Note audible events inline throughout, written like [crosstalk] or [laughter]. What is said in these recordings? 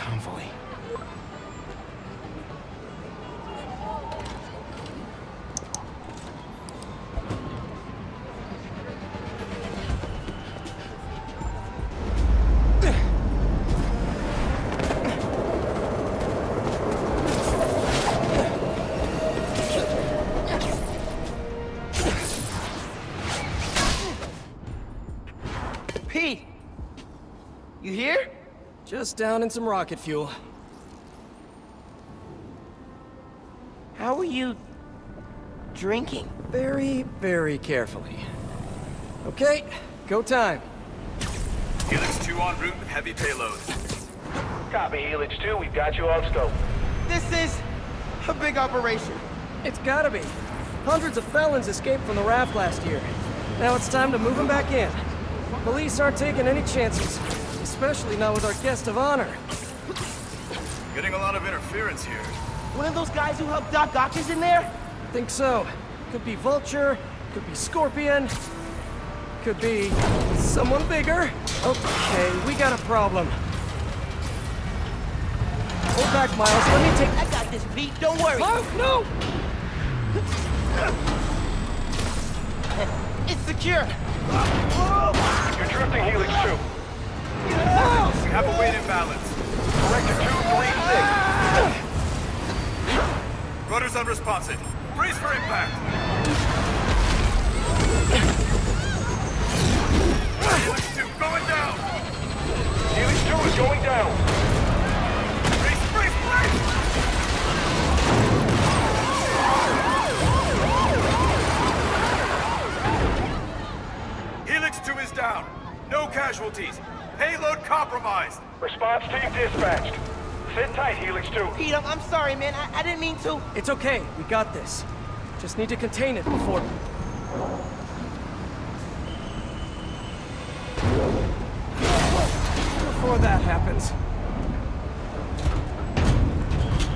convoy. You here? Just down in some rocket fuel. How are you... drinking? Very, very carefully. Okay, go time. Helix 2 en route with heavy payload. Copy, Helix 2. We've got you off scope. This is... a big operation. It's gotta be. Hundreds of felons escaped from the raft last year. Now it's time to move them back in. Police aren't taking any chances, especially not with our guest of honor. Getting a lot of interference here. One of those guys who helped Doc Ock is in there? Think so. Could be Vulture, could be Scorpion, could be someone bigger. Okay, we got a problem. Hold back, Miles. Let me take... I got this, Pete. Don't worry. Miles, no! [laughs] It's secure. You're drifting, Helix 2. We have a weight imbalance. Director 236. Rudder's unresponsive. Brace for impact. Helix 2 going down. Helix 2 is going down. Brace, brace, brace! Helix 2 is down. No casualties. Payload compromised. Response team dispatched. Sit tight, Helix 2. Pete, I'm, I'm sorry, man. I, I didn't mean to. It's okay. We got this. Just need to contain it before... Before that happens.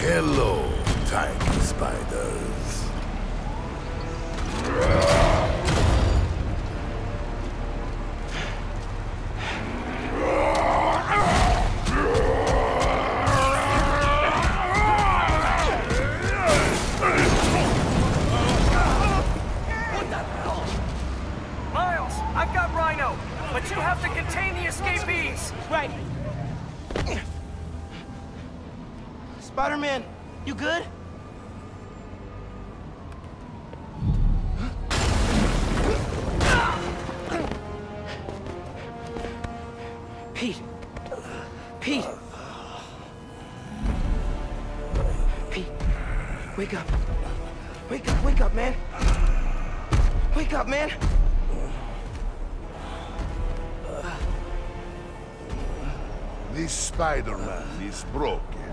Hello, tiny spiders. Spider-Man, you good? Pete. Pete. Pete. Wake up. Wake up, wake up, man. Wake up, man. This Spider-Man is broken.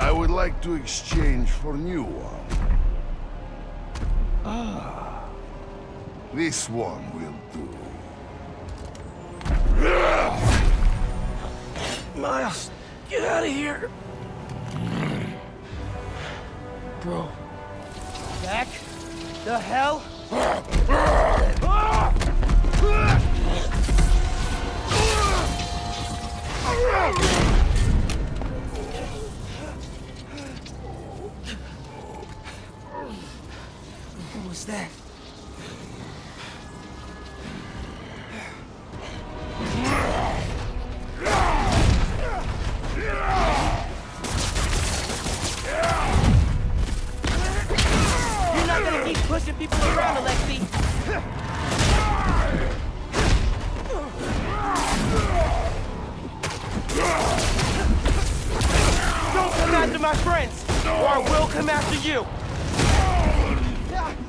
I would like to exchange for new one. Ah. This one will do. Miles, get out of here. Bro, Back the hell [laughs] pushing people around, Alexi. Don't come after my friends, or I will come after you.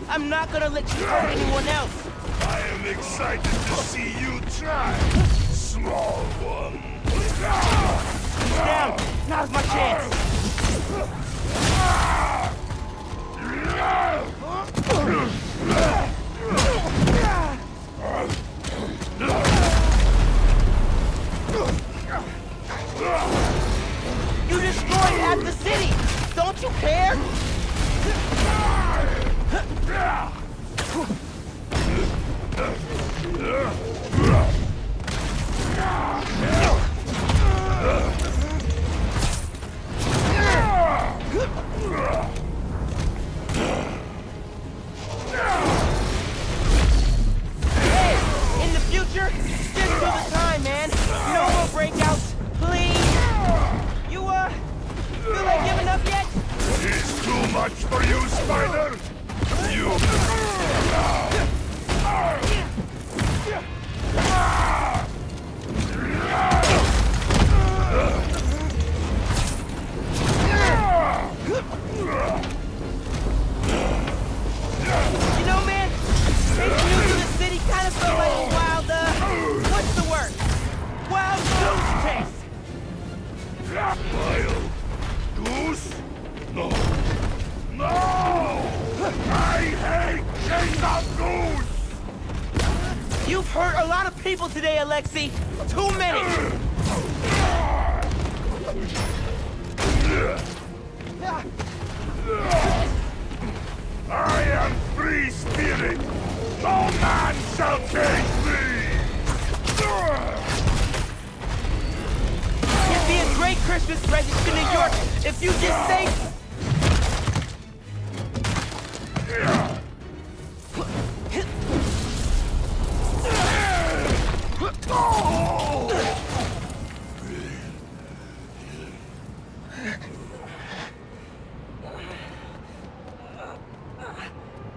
I'm not gonna let you hurt anyone else. I am excited to see you try, small one. Down. Now's my chance. You destroyed half the city. Don't you care? Much for you, Spider? You... people today, Alexei. Too many. I am free spirit! No man shall change me! It'd be a great Christmas present to New York if you just say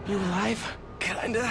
You alive? Kinda.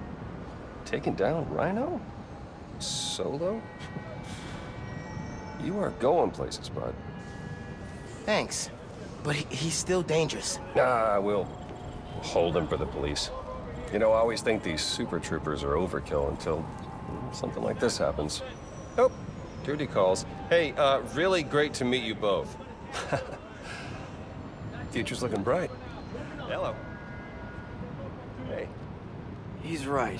Taking down Rhino? Solo? You are going places, bud. Thanks. But he, he's still dangerous. Nah, we'll hold him for the police. You know, I always think these super troopers are overkill until mm, something like this happens. Oh, duty calls. Hey, uh, really great to meet you both. [laughs] Future's looking bright. Hello. Hey. He's right.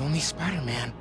Only Spider-Man.